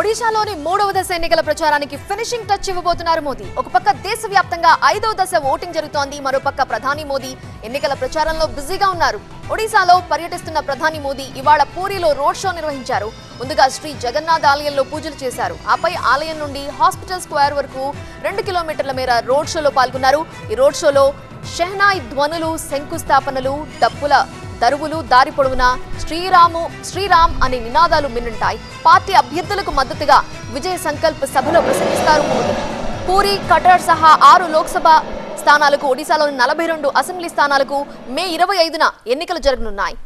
ఒడిశాలోని మూడవ దశ ఎన్నికల ప్రచారానికి ఫినిషింగ్ టచ్ ఇవ్వబోతున్నారు మోదీ. ఒక పక్క దేశవ్యాప్తంగా ఐదవ దశ ఓటింగ్ జరుగుతోంది మరోపక్క ప్రధాని మోదీ ఎన్నికల ప్రచారంలో బిజీగా ఉన్నారు. ఒడిశాలో పర్యటిస్తున్న ప్రధాని మోదీ ఇవాళ పూరిలో రోడ్ షో నిర్వహించారు. ముందుగా శ్రీ జగన్నాథ్ ఆలయంలో పూజలు చేశారు. ఆపై ఆలయం నుండి హాస్పిటల్ స్క్వేర్ వరకు రెండు కిలోమీటర్ల మేర రోడ్ షోలో పాల్గొన్నారు. ఈ రోడ్ షోలో షెహనాయ్ ధ్వనులు శంకుస్థాపనలు డప్పుల దరువులు దారి పొడవునా శ్రీరాము శ్రీరామ్ అనే నినాదాలు మిన్నుంటాయి. పార్టీ అభ్యర్థులకు మద్దతుగా విజయ సంకల్ప సభలో ప్రసంగిస్తారు పూరి కటర్ సహా ఆరు లోక్సభ స్థానాలకు ఒడిశాలోని నలభై రెండు అసెంబ్లీ స్థానాలకు మే ఇరవై ఐదున ఎన్నికలు జరగనున్నాయి.